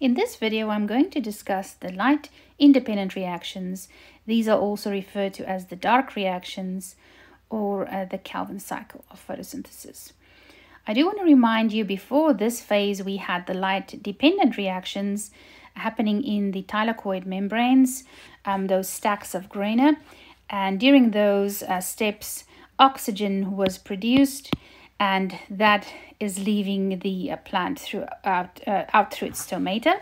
In this video, I'm going to discuss the light independent reactions. These are also referred to as the dark reactions or uh, the Calvin cycle of photosynthesis. I do want to remind you before this phase, we had the light dependent reactions happening in the thylakoid membranes, um, those stacks of grana. And during those uh, steps, oxygen was produced and that is leaving the uh, plant throughout, uh, out through its stomata.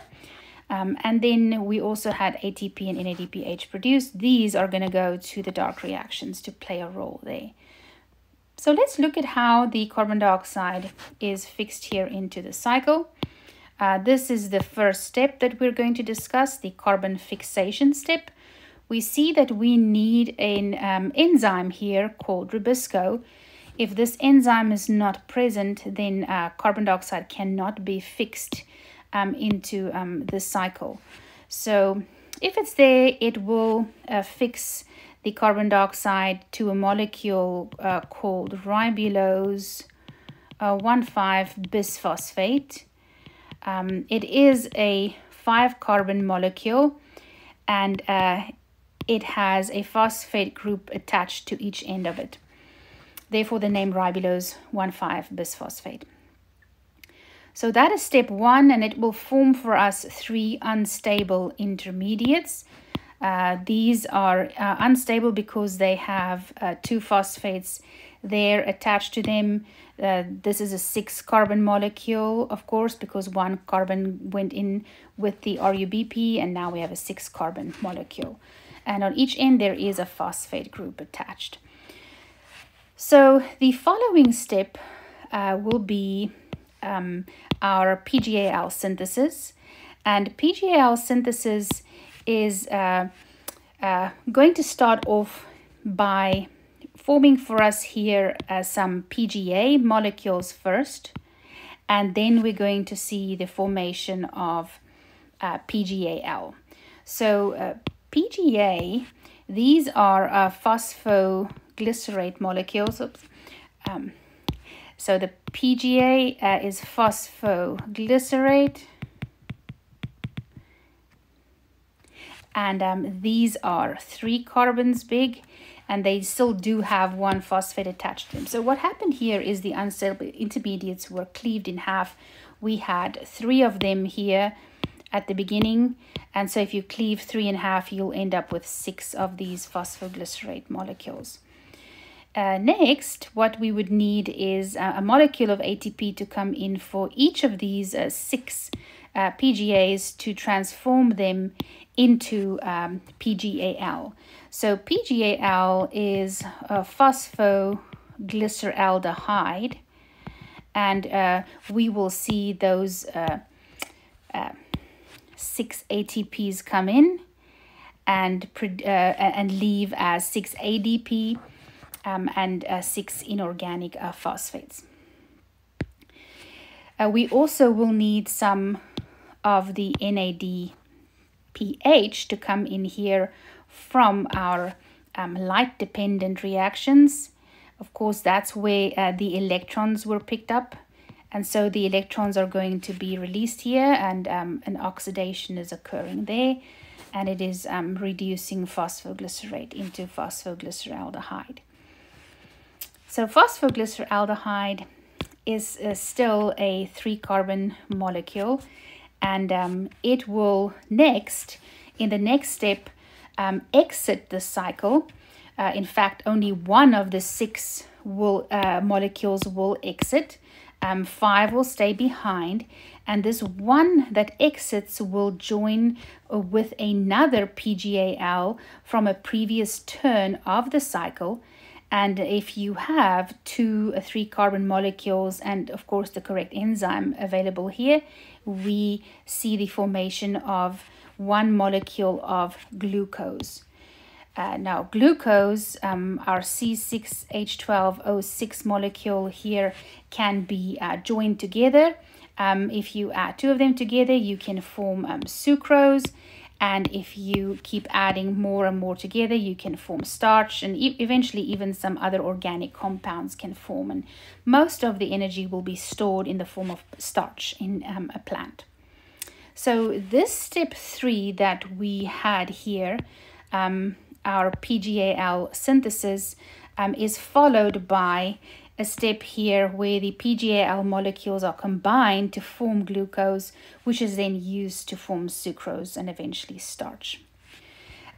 Um, and then we also had ATP and NADPH produced. These are going to go to the dark reactions to play a role there. So let's look at how the carbon dioxide is fixed here into the cycle. Uh, this is the first step that we're going to discuss, the carbon fixation step. We see that we need an um, enzyme here called Rubisco if this enzyme is not present, then uh, carbon dioxide cannot be fixed um, into um, the cycle. So if it's there, it will uh, fix the carbon dioxide to a molecule uh, called ribulose uh, 1,5 bisphosphate. Um, it is a 5 carbon molecule and uh, it has a phosphate group attached to each end of it therefore the name ribulose 1,5 bisphosphate. So that is step one, and it will form for us three unstable intermediates. Uh, these are uh, unstable because they have uh, two phosphates there attached to them. Uh, this is a six carbon molecule, of course, because one carbon went in with the RUBP, and now we have a six carbon molecule. And on each end, there is a phosphate group attached. So the following step uh, will be um, our PGAL synthesis. And PGAL synthesis is uh, uh, going to start off by forming for us here uh, some PGA molecules first. And then we're going to see the formation of uh, PGAL. So uh, PGA, these are phospho glycerate molecules. Um, so the PGA uh, is phosphoglycerate. And um, these are three carbons big and they still do have one phosphate attached to them. So what happened here is the unstable intermediates were cleaved in half. We had three of them here at the beginning. And so if you cleave three in half, you'll end up with six of these phosphoglycerate molecules. Uh, next, what we would need is a, a, molecule of ATP to come in for each of these uh, six uh, PGAs to transform them into um, PGAL. So PGAL is a phosphoglyceraldehyde, and uh, we will see those uh, uh, six ATPs come in and, and leave as 6 ADP um, and uh, six inorganic uh, phosphates. Uh, we also will need some of the NADPH to come in here from our um, light dependent reactions. Of course, that's where uh, the electrons were picked up. And so the electrons are going to be released here and um, an oxidation is occurring there. And it is um, reducing phosphoglycerate into phosphoglyceraldehyde. So phosphoglyceraldehyde is uh, still a three carbon molecule and um, it will next, in the next step, um, exit the cycle. Uh, in fact, only one of the six will uh, molecules will exit. Um, five will stay behind and this one that exits will join with another PGAL from a previous turn of the cycle and if you have two or three carbon molecules and of course the correct enzyme available here, we see the formation of one molecule of glucose. Uh, now glucose, um, our C6H12O6 molecule here can be uh, joined together. Um, if you add two of them together, you can form um, sucrose. And if you keep adding more and more together you can form starch and e eventually even some other organic compounds can form. And most of the energy will be stored in the form of starch in um, a plant. So this step three that we had here, um, our PGAL synthesis, um, is followed by a step here where the PGAL molecules are combined to form glucose, which is then used to form sucrose and eventually starch.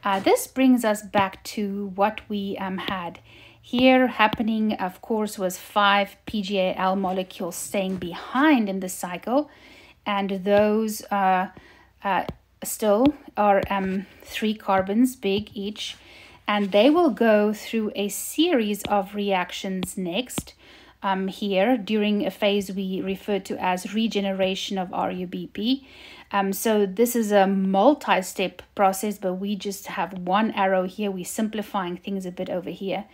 Uh, this brings us back to what we um, had here happening, of course, was five PGAL molecules staying behind in the cycle, and those uh, uh, still are um, three carbons big each, and they will go through a series of reactions next um, here during a phase we refer to as regeneration of RUBP. Um, so this is a multi-step process, but we just have one arrow here. We're simplifying things a bit over here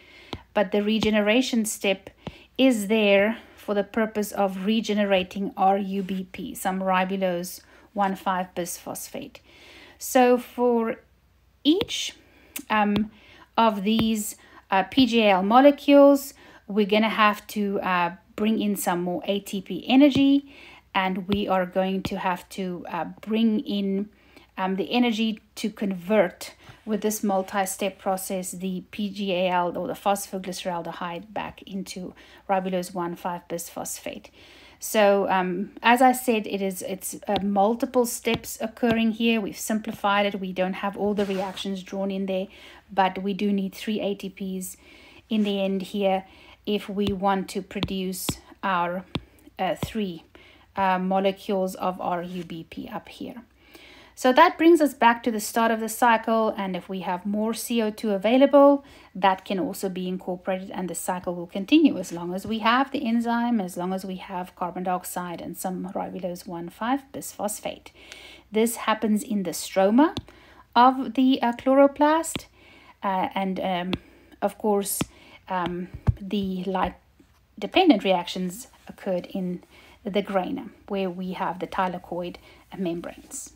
but the regeneration step is there for the purpose of regenerating RUBP, some ribulose 1,5 bisphosphate. So for each um, of these uh, PGAL molecules, we're going to have to uh, bring in some more ATP energy and we are going to have to uh, bring in um, the energy to convert with this multi-step process the PGAL or the phosphoglyceraldehyde back into ribulose 1,5-bisphosphate. So um, as I said, it is it's uh, multiple steps occurring here. We've simplified it. We don't have all the reactions drawn in there, but we do need three ATPs in the end here if we want to produce our uh, three uh, molecules of RUBP up here. So that brings us back to the start of the cycle and if we have more CO2 available, that can also be incorporated and the cycle will continue as long as we have the enzyme, as long as we have carbon dioxide and some ribulose 1,5-bisphosphate. This happens in the stroma of the uh, chloroplast uh, and um, of course um, the light dependent reactions occurred in the grana where we have the thylakoid membranes.